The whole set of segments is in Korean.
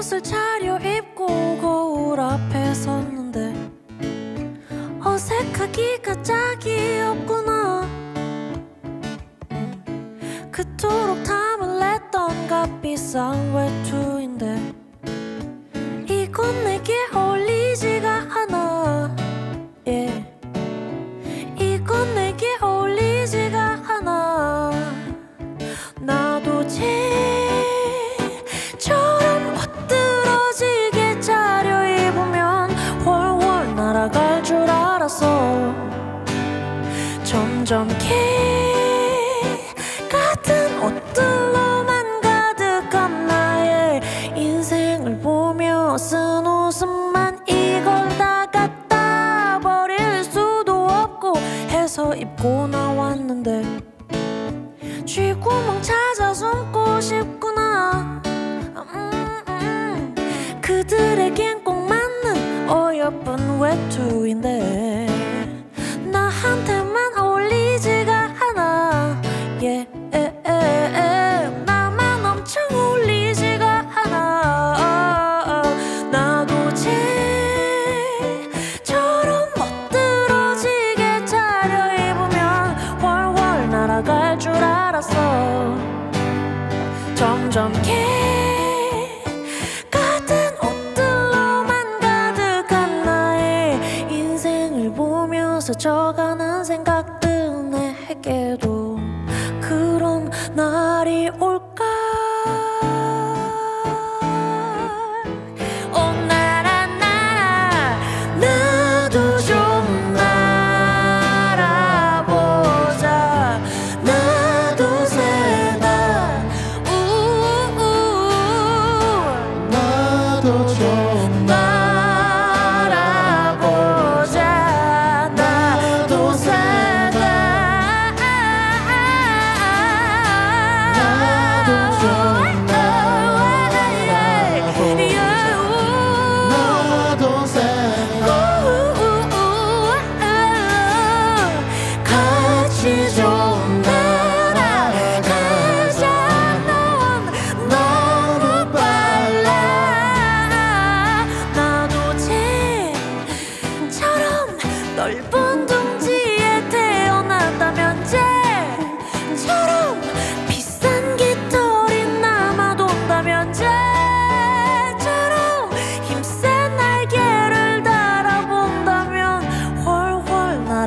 옷을 차려입고 거울 앞에 섰는데 어색하기가 짝이 없구나. 그토록 탐을 냈던 값비싼 외투인데 점점 개 같은 옷들로만 가득한 나의 인생을 보며 쓴 웃음만 이걸 다 갖다 버릴 수도 없고 해서 입고 나왔는데 쥐구멍 찾아 숨고 싶구나 음, 음. 그들에겐 꼭 맞는 어여쁜 외투인데 점점 개 같은 옷들로만 가득한 나의 인생을 보면서 적어가는 생각들 내게도 그런 날이 올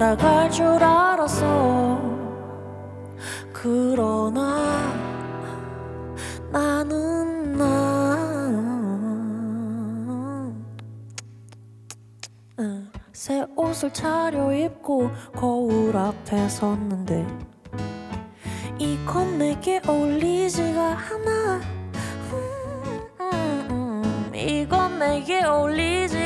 날아갈 줄 알았어 그러나 나는 나 응. 새 옷을 차려입고 거울 앞에 섰는데 이건 내게 어울리지가 않아 음, 음, 음. 이건 내게 어울리지